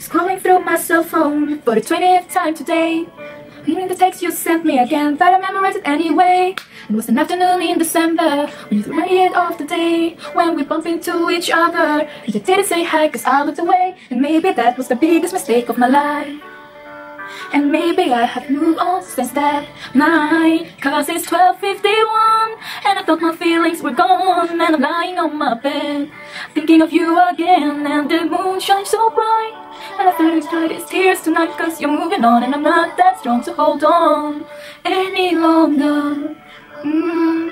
Scrolling through my cell phone for the 20th time today. Reading the text you sent me again, but I memorized it anyway. It was an afternoon in December when you my head off the day when we bumped into each other. And you didn't say hi cause I looked away, and maybe that was the biggest mistake of my life. And maybe I have moved on since that night Cause it's 12.51 And I thought my feelings were gone And I'm lying on my bed Thinking of you again And the moon shines so bright And I thought dried its tears tonight Cause you're moving on And I'm not that strong to hold on Any longer mm.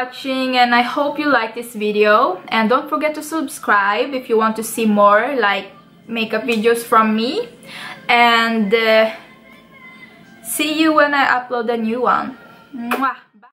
Watching and I hope you like this video and don't forget to subscribe if you want to see more like makeup videos from me and uh, see you when I upload a new one. Mwah.